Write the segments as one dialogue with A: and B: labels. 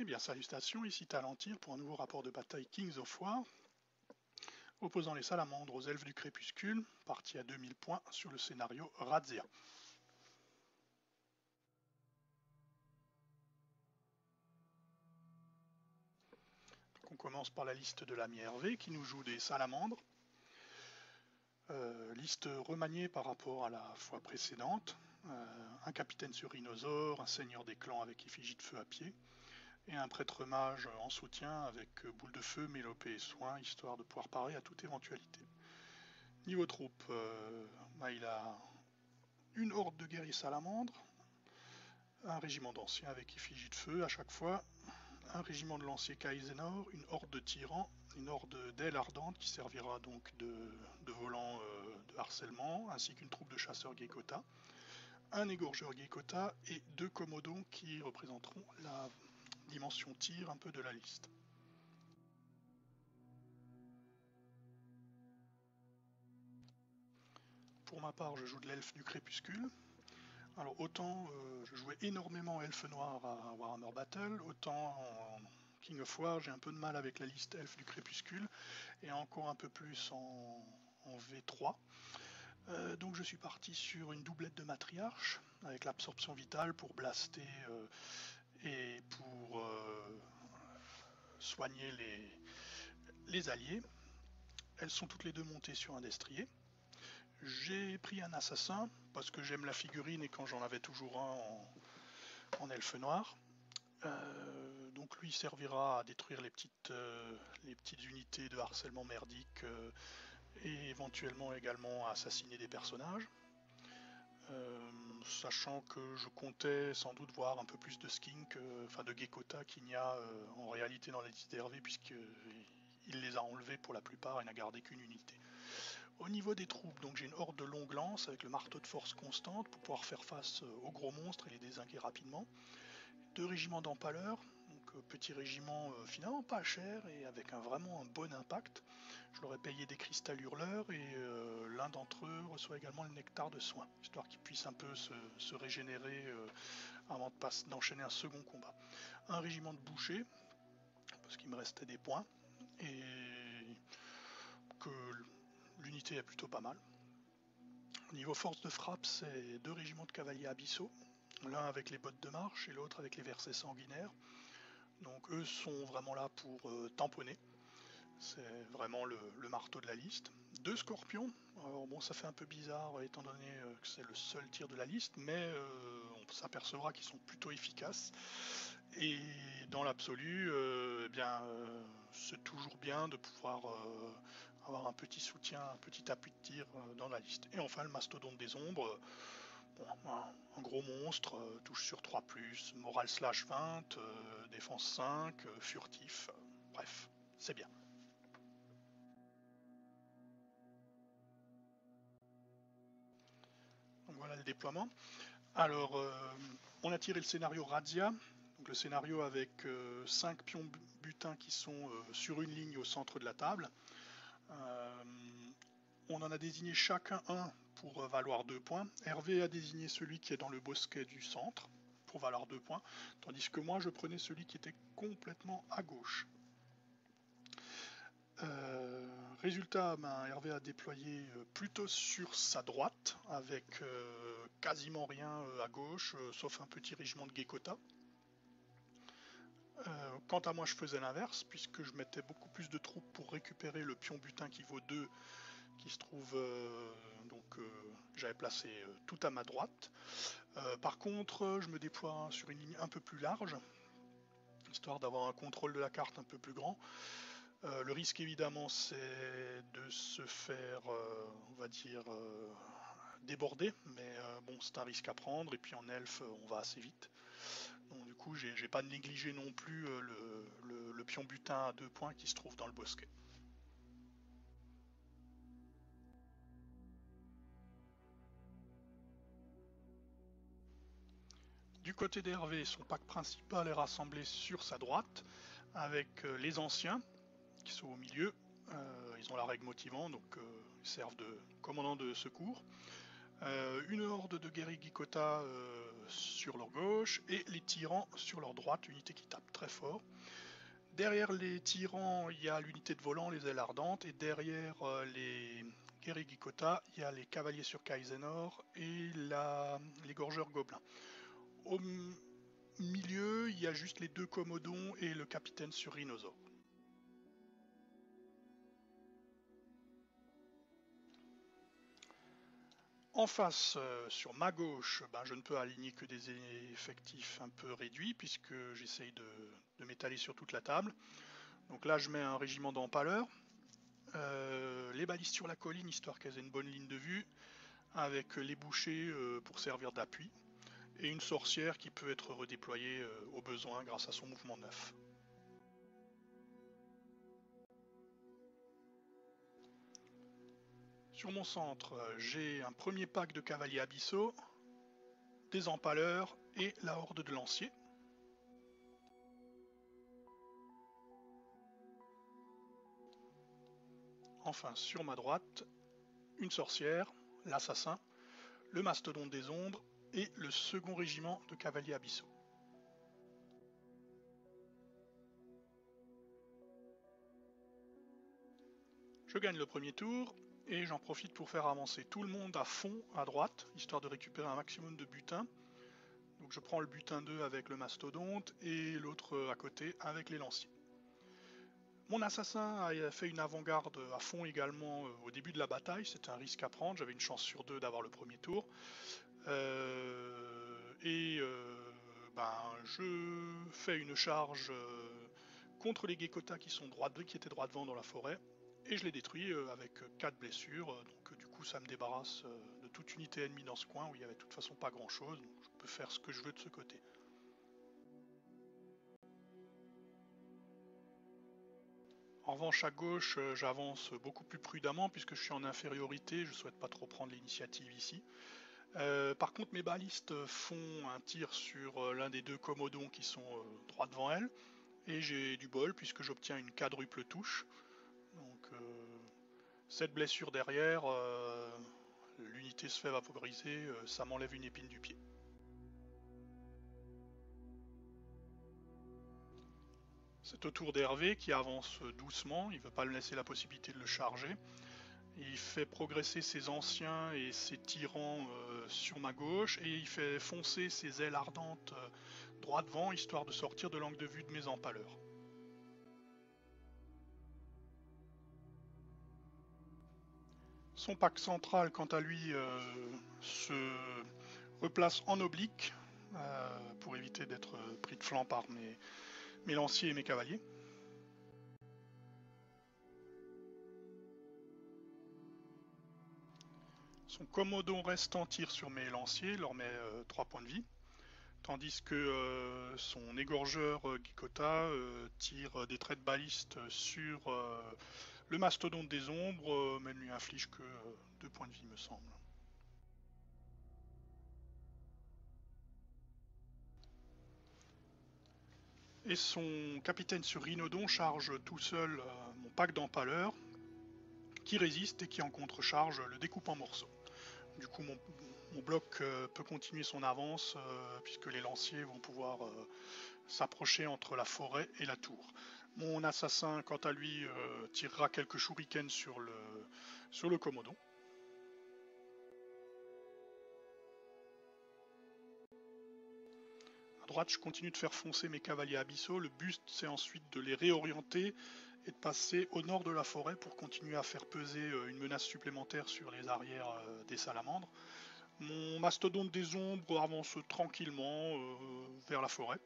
A: Eh bien, salutations, ici Talentir pour un nouveau rapport de bataille Kings of War, opposant les salamandres aux elfes du crépuscule, partie à 2000 points sur le scénario Razia. on commence par la liste de l'ami Hervé qui nous joue des salamandres. Euh, liste remaniée par rapport à la fois précédente. Euh, un capitaine sur rhinosaure, un seigneur des clans avec effigie de feu à pied, et un prêtre mage en soutien avec boule de feu, mélopée et soin, histoire de pouvoir parer à toute éventualité. Niveau troupe, euh, bah, il a une horde de guerriers salamandres, un régiment d'anciens avec effigie de feu à chaque fois, un régiment de lanciers Kaizenor, une horde de tyrans, une horde d'ailes ardentes qui servira donc de, volant euh, de harcèlement, ainsi qu'une troupe de chasseurs Gekota, un égorgeur Gekota et deux Komodos qui représenteront la dimension tir un peu de la liste. Pour ma part, je joue de l'elfe du crépuscule. Alors autant euh, je jouais énormément elfe noir à Warhammer Battle, autant en King of War j'ai un peu de mal avec la liste elfe du crépuscule et encore un peu plus en, V3. Euh, donc je suis parti sur une doublette de matriarche avec l'absorption vitale pour blaster euh, et pour soigner les, alliés. Elles sont toutes les deux montées sur un destrier. J'ai pris un assassin parce que j'aime la figurine et quand j'en avais toujours un en, elfe noir. Euh, donc lui servira à détruire les petites, euh, unités de harcèlement merdique euh, et éventuellement également à assassiner des personnages. Sachant que je comptais sans doute voir un peu plus de skink, enfin de Gekota qu'il n'y a en réalité dans liste d'Hervé puisqu'il les a enlevés pour la plupart et n'a gardé qu'une unité. Au niveau des troupes, donc j'ai une horde de longue lance avec le marteau de force constante pour pouvoir faire face euh, aux gros monstres et les désinguer rapidement. Deux régiments d'empaleurs, euh, petit régiment euh, finalement pas cher et avec un, vraiment un bon impact. Je leur ai payé des cristal hurleurs et l'un d'entre eux reçoit également le nectar de soin, histoire qu'ils puissent un peu se, régénérer avant d'enchaîner un second combat. Un régiment de bouchers, parce qu'il me restait des points, et que l'unité est plutôt pas mal. Niveau force de frappe, c'est deux régiments de cavaliers abyssaux, l'un avec les bottes de marche et l'autre avec les versets sanguinaires. Donc eux sont vraiment là pour euh, tamponner. C'est vraiment le, marteau de la liste. Deux scorpions. Alors bon, ça fait un peu bizarre étant donné euh, que c'est le seul tir de la liste, mais euh, on s'apercevra qu'ils sont plutôt efficaces. Et dans l'absolu, eh bien, c'est toujours bien de pouvoir avoir un petit soutien, un petit appui de tir dans la liste. Et enfin, le mastodonte des ombres. Un, gros monstre, touche sur 3+, morale slash 20, défense 5, furtif, bref, c'est bien. Voilà le déploiement. Alors, euh, on a tiré le scénario Razia, donc le scénario avec 5 euh, pions butins qui sont euh, sur une ligne au centre de la table. on en a désigné chacun un pour valoir 2 points. Hervé a désigné celui qui est dans le bosquet du centre pour valoir 2 points, tandis que moi je prenais celui qui était complètement à gauche. Euh, résultat, ben, Hervé a déployé euh, plutôt sur sa droite, avec euh, quasiment rien à gauche, sauf un petit régiment de Gekota. quant à moi, je faisais l'inverse, puisque je mettais beaucoup plus de troupes pour récupérer le pion butin qui vaut 2, qui se trouve j'avais placé tout à ma droite. par contre, je me déploie sur une ligne un peu plus large, histoire d'avoir un contrôle de la carte un peu plus grand. Euh, le risque évidemment c'est de se faire, euh, on va dire, euh, déborder, mais bon c'est un risque à prendre et puis en elfe on va assez vite. Donc du coup j'ai pas négligé non plus le, pion butin à deux points qui se trouve dans le bosquet. Du côté d'Hervé, son pack principal est rassemblé sur sa droite, avec les anciens, qui sont au milieu. Euh, ils ont la règle motivant, donc euh, ils servent de commandant de secours. Euh, une horde de guerriers sur leur gauche et les tyrans sur leur droite, unité qui tape très fort. Derrière les tyrans, il y a l'unité de volant, les ailes ardentes, et derrière euh, les guerriers il y a les cavaliers sur Kaizenor et les gorgeurs gobelins. Au milieu, il y a juste les deux commodons et le capitaine sur Rhinosaur. En face, euh, sur ma gauche, ben, je ne peux aligner que des effectifs un peu réduits puisque j'essaye de, m'étaler sur toute la table. Donc là, je mets un régiment d'empaleurs, euh, les balistes sur la colline histoire qu'elles aient une bonne ligne de vue, avec les bouchers euh, pour servir d'appui, et une sorcière qui peut être redéployée au besoin grâce à son mouvement neuf. Sur mon centre, j'ai un premier pack de cavaliers abyssaux, des empaleurs et la horde de lanciers. Enfin, sur ma droite, une sorcière, l'assassin, le mastodonte des ombres et le second régiment de cavaliers abyssaux. Je gagne le premier tour et j'en profite pour faire avancer tout le monde à fond à droite, histoire de récupérer un maximum de butin. Donc je prends le butin 2 avec le mastodonte et l'autre à côté avec les lanciers. Mon assassin a fait une avant-garde à fond également euh, au début de la bataille, c'était un risque à prendre, j'avais une chance sur deux d'avoir le premier tour. Euh, et euh, ben, je fais une charge contre les Gekota qui, étaient droit devant dans la forêt et je l'ai détruit euh, avec 4 blessures, euh, donc euh, du coup ça me débarrasse de toute unité ennemie dans ce coin où il n'y avait de toute façon pas grand chose, donc je peux faire ce que je veux de ce côté. En revanche à gauche j'avance beaucoup plus prudemment puisque je suis en infériorité, je souhaite pas trop prendre l'initiative ici. Par contre mes balistes font un tir sur l'un des deux commodons qui sont droit devant elle et j'ai du bol puisque j'obtiens une quadruple touche cette blessure derrière, euh, l'unité se fait vaporiser, euh, ça m'enlève une épine du pied. C'est au tour d'Hervé qui avance doucement, il ne veut pas lui laisser la possibilité de le charger. Il fait progresser ses anciens et ses tyrans euh, sur ma gauche et il fait foncer ses ailes ardentes droit devant histoire de sortir de l'angle de vue de mes empaleurs. Son pack central, quant à lui, euh, se replace en oblique euh, pour éviter d'être pris de flanc par mes, lanciers et mes cavaliers. Son commodon restant tire sur mes lanciers, leur met 3 euh, points de vie, tandis que son égorgeur Gikota tire des traits de baliste sur le mastodonte des ombres, euh, mais ne lui inflige que euh, deux points de vie, me semble. Et son capitaine sur Rhinodon charge tout seul euh, mon pack d'empaleurs, qui résiste et qui en contre-charge le découpe en morceaux. Du coup, mon, bloc peut continuer son avance, puisque les lanciers vont pouvoir s'approcher entre la forêt et la tour. Mon assassin, quant à lui, euh, tirera quelques shurikens sur le, sur le Commodon. À droite, je continue de faire foncer mes cavaliers abyssaux. Le but, c'est ensuite de les réorienter et de passer au nord de la forêt pour continuer à faire peser euh, une menace supplémentaire sur les arrières euh, des salamandres. Mon mastodonte des ombres avance tranquillement vers la forêt.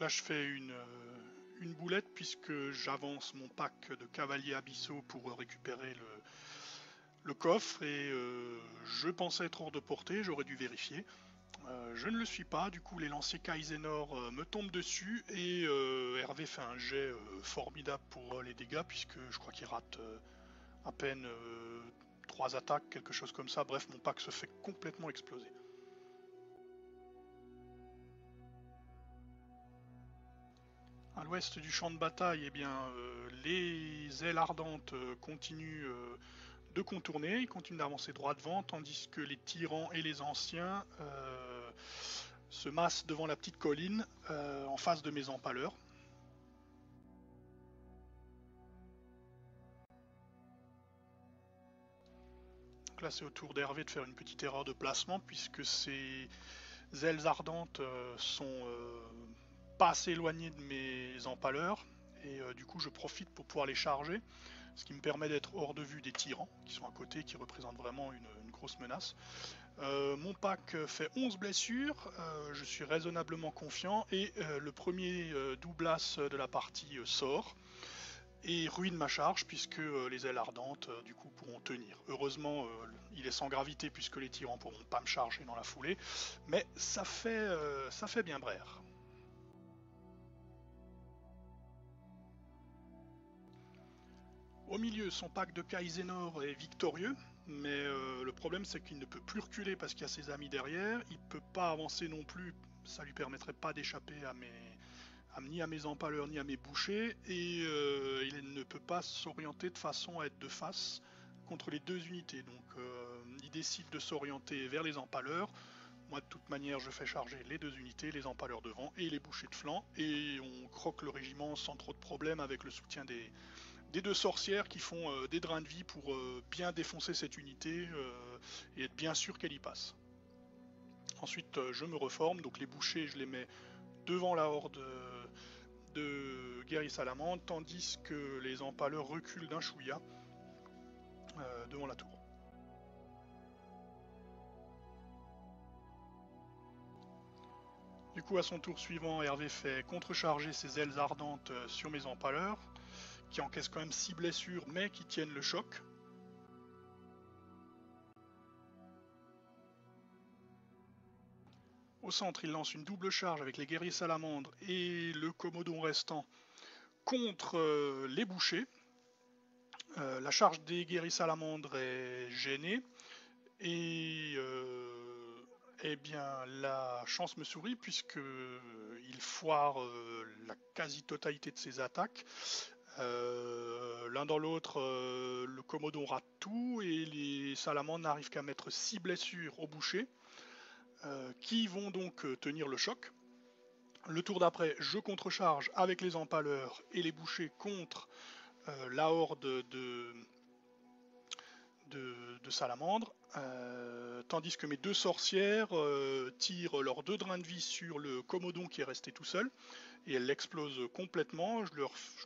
A: Là, je fais une, euh, boulette puisque j'avance mon pack de cavaliers abyssaux pour récupérer le, coffre et euh, je pensais être hors de portée, j'aurais dû vérifier. Euh, je ne le suis pas, du coup les lanciers Kaizenor me tombent dessus et Hervé fait un jet formidable pour les dégâts puisque je crois qu'il rate à peine 3 attaques, quelque chose comme ça. Bref, mon pack se fait complètement exploser. À l'ouest du champ de bataille, eh bien, euh, les ailes ardentes euh, continuent euh, de contourner, ils continuent d'avancer droit devant, tandis que les tyrans et les anciens se massent devant la petite colline en face de mes empaleurs. là, c'est au tour d'Hervé de faire une petite erreur de placement, puisque ces ailes ardentes euh, sont euh, pas assez éloignées de mes empaleurs, et euh, du coup, je profite pour pouvoir les charger, ce qui me permet d'être hors de vue des tyrans, qui sont à côté, qui représentent vraiment une, grosse menace. mon pack fait 11 blessures, je suis raisonnablement confiant, et le premier doublas de la partie sort et ruine ma charge puisque euh, les ailes ardentes euh, du coup pourront tenir. Heureusement euh, il est sans gravité puisque les tyrans pourront pas me charger dans la foulée, mais ça fait, ça fait bien brère. Au milieu, son pack de Kaizenor est victorieux, mais le problème c'est qu'il ne peut plus reculer parce qu'il y a ses amis derrière, il peut pas avancer non plus, ça lui permettrait pas d'échapper à ni à mes empaleurs ni à mes bouchers, et euh, il ne peut pas s'orienter de façon à être de face contre les deux unités. Donc euh, il décide de s'orienter vers les empaleurs. Moi de toute manière je fais charger les deux unités, les empaleurs devant et les bouchers de flanc, et on croque le régiment sans trop de problèmes avec le soutien des, deux sorcières qui font euh, des drains de vie pour bien défoncer cette unité et être bien sûr qu'elle y passe. Ensuite je me reforme, donc les bouchers je les mets devant la horde de Guerrier Salamandre, tandis que les empaleurs reculent d'un chouïa euh, devant la tour. Du coup, à son tour suivant, Hervé fait contrecharger ses ailes ardentes euh, sur mes empaleurs, qui encaissent quand même 6 blessures, mais qui tiennent le choc. Au centre, il lance une double charge avec les guerriers salamandres et le commodon restant contre euh, les bouchers. Euh, la charge des guerriers salamandres est gênée et euh, eh bien la chance me sourit puisque il foire la quasi-totalité de ses attaques. L'un dans l'autre, le commodon rate tout et les salamandres n'arrivent qu'à mettre 6 blessures au boucher. Euh, qui vont donc euh, tenir le choc. Le tour d'après, je contrecharge avec les empaleurs et les bouchers contre euh, la horde de, de, salamandres, tandis que mes deux sorcières tirent leurs deux drains de vie sur le commodon qui est resté tout seul, et elle l'explose complètement. Je,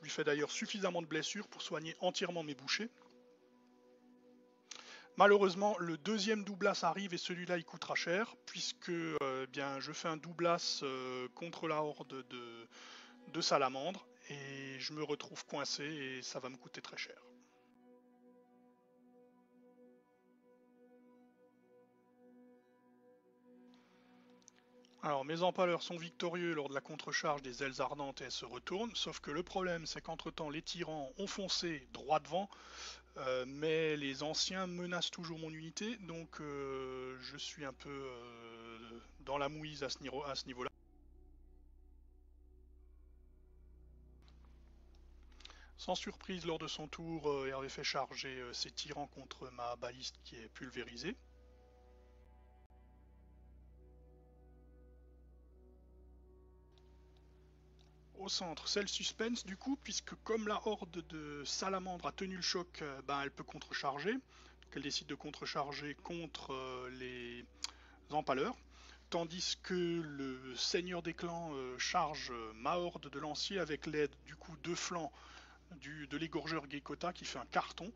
A: lui fais d'ailleurs suffisamment de blessures pour soigner entièrement mes bouchers. Malheureusement, le deuxième doublas arrive et celui-là il coûtera cher puisque euh, bien je fais un doublas euh, contre la horde de, de salamandres et je me retrouve coincé et ça va me coûter très cher. Alors mes empaleurs sont victorieux lors de la contrecharge des ailes ardentes et elles se retournent, sauf que le problème c'est qu'entre temps les tyrans ont foncé droit devant, euh, mais les anciens menacent toujours mon unité, donc euh, je suis un peu euh, dans la mouise à ce niveau-là. Sans surprise, lors de son tour, Hervé fait charger ses tyrans contre ma baliste qui est pulvérisée. Au centre, c'est le suspense du coup, puisque comme la horde de salamandres a tenu le choc, euh, ben, elle peut contrecharger. Elle décide de contrecharger contre euh, les empaleurs. Tandis que le seigneur des clans euh, charge ma horde de lanciers avec l'aide du coup de flancs de l'égorgeur Gekota qui fait un carton.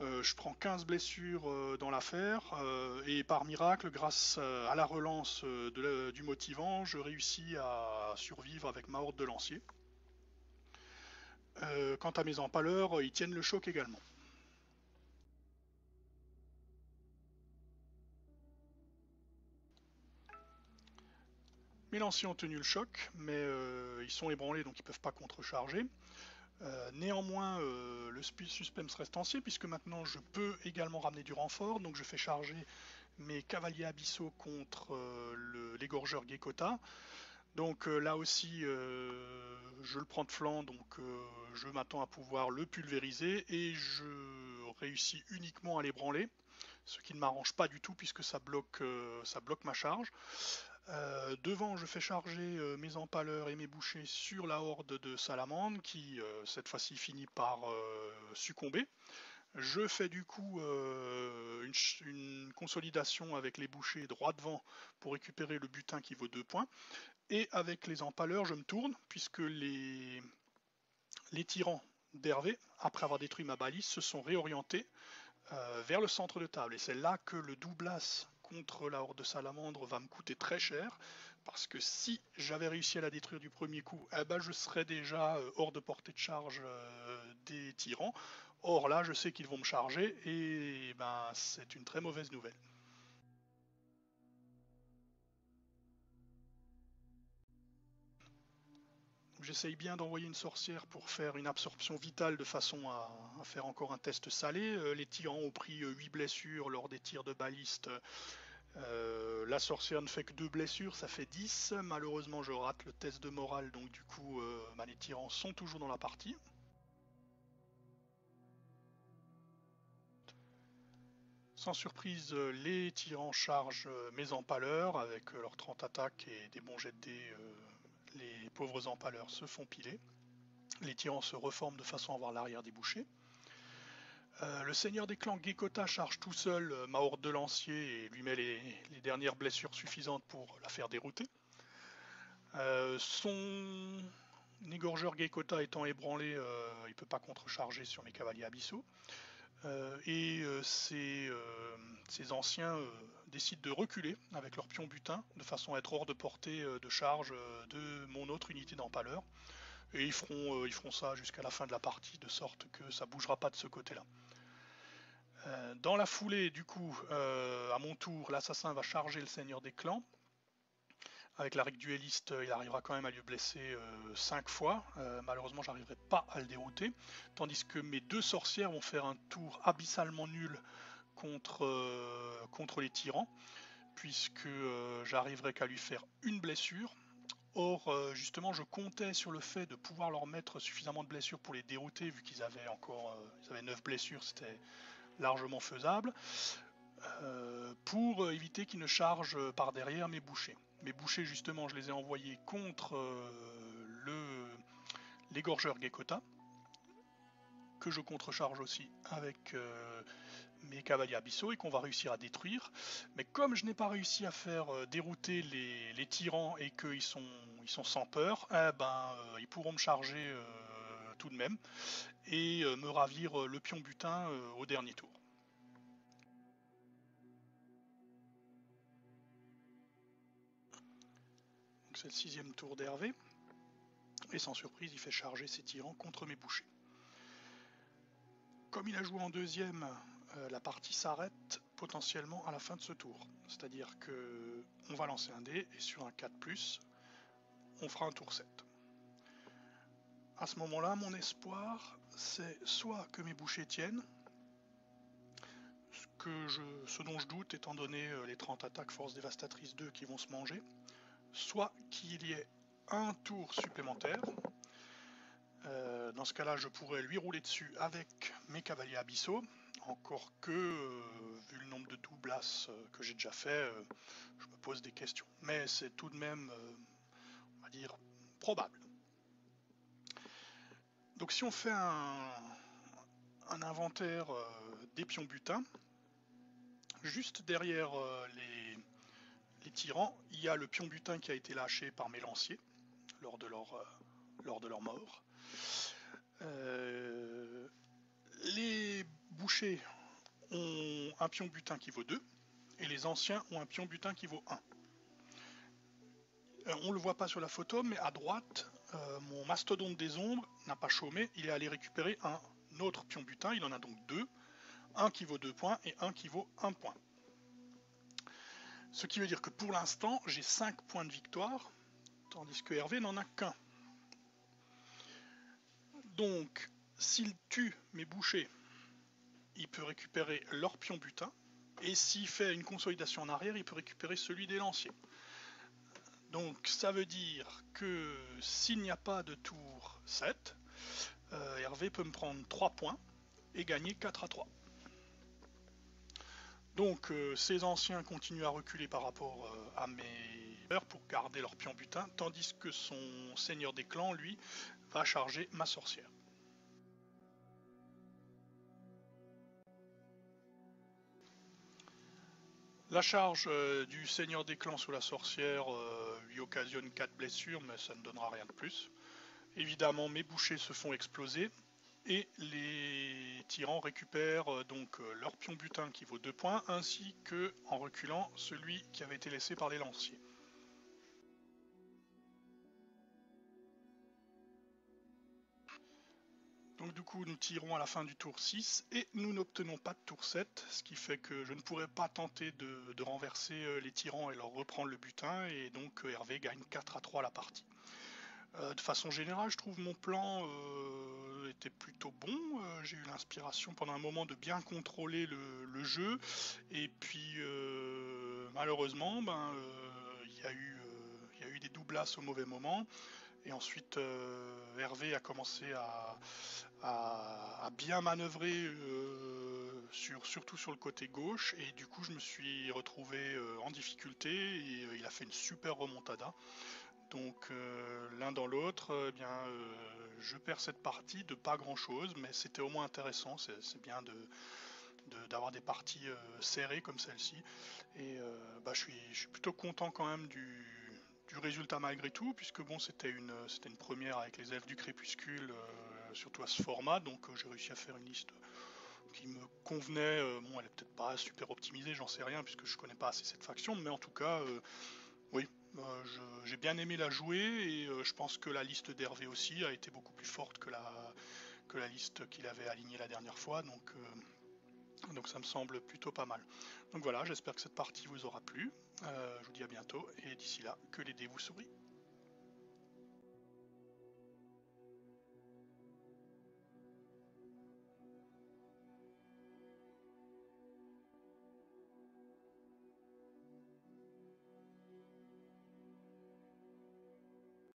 A: Euh, je prends 15 blessures euh, dans l'affaire euh, et par miracle, grâce à la relance du motivant, je réussis à survivre avec ma horde de lanciers. quant à mes empaleurs, ils tiennent le choc également. Mes lanciers ont tenu le choc, mais ils sont ébranlés donc ils ne peuvent pas contrecharger. Euh, néanmoins, euh, le suspense reste ancien puisque maintenant je peux également ramener du renfort, donc je fais charger mes cavaliers abyssaux contre euh, l'égorgeur Gekota. Donc là aussi, je le prends de flanc, donc je m'attends à pouvoir le pulvériser et je réussis uniquement à l'ébranler, ce qui ne m'arrange pas du tout puisque ça bloque ma charge. Devant, je fais charger mes empaleurs et mes bouchers sur la horde de salamandres qui, cette fois-ci, finit par succomber. Je fais du coup euh, une, consolidation avec les bouchers droit devant pour récupérer le butin qui vaut 2 points. Et avec les empaleurs, je me tourne puisque les, tyrans d'Hervé, après avoir détruit ma balise, se sont réorientés euh, vers le centre de table. Et c'est là que le doublas contre la horde de salamandre va me coûter très cher. Parce que si j'avais réussi à la détruire du premier coup, eh ben, je serais déjà euh, hors de portée de charge des tyrans. Or là, je sais qu'ils vont me charger et ben, c'est une très mauvaise nouvelle. J'essaye bien d'envoyer une sorcière pour faire une absorption vitale de façon à, faire encore un test salé. Euh, les tyrans ont pris 8 euh, blessures lors des tirs de baliste. Euh, la sorcière ne fait que 2 blessures, ça fait 10. Malheureusement, je rate le test de morale, donc du coup, ben, les tyrans sont toujours dans la partie. Sans surprise, les tyrans chargent mes empaleurs avec leurs 30 attaques et des bons jets de dés. Les pauvres empaleurs se font piler. Les tyrans se reforment de façon à avoir l'arrière des bouchers. le seigneur des clans Gekota charge tout seul ma horde de lanciers et lui met les, dernières blessures suffisantes pour la faire dérouter. son égorgeur Gekota étant ébranlé, il ne peut pas contrecharger sur mes cavaliers abyssaux. Euh, et euh, euh, anciens décident de reculer avec leur pion butin de façon à être hors de portée de charge de mon autre unité d'empaleur. Et ils feront, ils feront ça jusqu'à la fin de la partie, de sorte que ça bougera pas de ce côté-là. dans la foulée, du coup, à mon tour, l'assassin va charger le seigneur des clans, avec l'arc dueliste, il arrivera quand même à lui blesser 5 euh, fois. Euh, malheureusement, j'arriverai pas à le dérouter. Tandis que mes deux sorcières vont faire un tour abyssalement nul contre, euh, contre les tyrans, puisque j'arriverai qu'à lui faire une blessure. Or, justement, je comptais sur le fait de pouvoir leur mettre suffisamment de blessures pour les dérouter, vu qu'ils avaient encore ils avaient 9 blessures, c'était largement faisable, pour éviter qu'ils ne chargent par derrière mes bouchers. Mes bouchers, justement, je les ai envoyés contre euh, le l'égorgeur Gekota, que je contrecharge aussi avec euh, mes cavaliers abyssaux et qu'on va réussir à détruire. Mais comme je n'ai pas réussi à faire euh, dérouter les, tyrans et qu'ils sont, sans peur, eh ben, ils pourront me charger tout de même et me ravir le pion butin au dernier tour. c'est le sixième tour d'Hervé. Et sans surprise, il fait charger ses tyrans contre mes bouchers. Comme il a joué en deuxième, euh, la partie s'arrête potentiellement à la fin de ce tour. C'est-à-dire que on va lancer un dé et sur un 4+, on fera un tour 7. À ce moment-là, mon espoir, c'est soit que mes bouchers tiennent, ce dont je doute étant donné euh, les 30 attaques force dévastatrice 2 qui vont se manger, soit qu'il y ait un tour supplémentaire. Euh, dans ce cas-là, je pourrais lui rouler dessus avec mes cavaliers abyssaux. Encore que, euh, vu le nombre de doublas euh, que j'ai déjà fait, je me pose des questions. Mais c'est tout de même, on va dire, probable. Donc si on fait un, inventaire des pions butins, juste derrière les, tyrans, il y a le pion butin qui a été lâché par mes lanciers lors de leur, lors de leur mort. Euh, les bouchers ont un pion butin qui vaut 2 et les anciens ont un pion butin qui vaut 1. Euh, on ne le voit pas sur la photo, mais à droite, mon mastodonte des ombres n'a pas chômé, il est allé récupérer un autre pion butin, il en a donc deux, un qui vaut 2 points et un qui vaut 1 point. Ce qui veut dire que pour l'instant, j'ai 5 points de victoire, tandis que Hervé n'en a qu'un. Donc, s'il tue mes bouchers, il peut récupérer leur pion butin, et s'il fait une consolidation en arrière, il peut récupérer celui des lanciers. Donc ça veut dire que s'il n'y a pas de tour 7, euh, Hervé peut me prendre 3 points et gagner 4 à 3. Donc ces anciens continuent à reculer par rapport à mes pères pour garder leur pion butin, tandis que son seigneur des clans, lui, va charger ma sorcière. La charge euh, du seigneur des clans sous la sorcière euh, lui occasionne 4 blessures, mais ça ne donnera rien de plus. Évidemment, mes bouchers se font exploser, et les tyrans récupèrent euh, donc leur pion butin qui vaut 2 points, ainsi que, en reculant, celui qui avait été laissé par les lanciers. Donc du coup, nous tirons à la fin du tour 6 et nous n'obtenons pas de tour 7, ce qui fait que je ne pourrais pas tenter de, renverser euh, les tyrans et leur reprendre le butin, et donc euh, Hervé gagne 4 à 3 la partie. Euh, de façon générale, je trouve mon plan était plutôt bon. J'ai eu l'inspiration pendant un moment de bien contrôler le, jeu, et puis malheureusement, ben, il y, y, a eu des doublasses au mauvais moment. Et ensuite, Hervé a commencé à, bien manœuvré euh, sur, surtout sur le côté gauche et du coup je me suis retrouvé euh, en difficulté et euh, il a fait une super remontada. Donc l'un dans l'autre, eh bien je perds cette partie de pas grand chose, mais c'était au moins intéressant. C'est bien d'avoir des parties serrées comme celle-ci. Et bah, je suis plutôt content quand même du, du résultat malgré tout, puisque bon c'était une, c'était une première avec les elfes du crépuscule surtout à ce format, donc euh, j'ai réussi à faire une liste qui me convenait. Euh, bon, elle est peut-être pas super optimisée, j'en sais rien, puisque je connais pas assez cette faction, mais en tout cas, euh, oui, j'ai bien aimé la jouer et je pense que la liste d'Hervé aussi a été beaucoup plus forte que la, que la liste qu'il avait alignée la dernière fois, donc, donc ça me semble plutôt pas mal. Donc voilà, j'espère que cette partie vous aura plu. je vous dis à bientôt et d'ici là, que les dés vous sourient.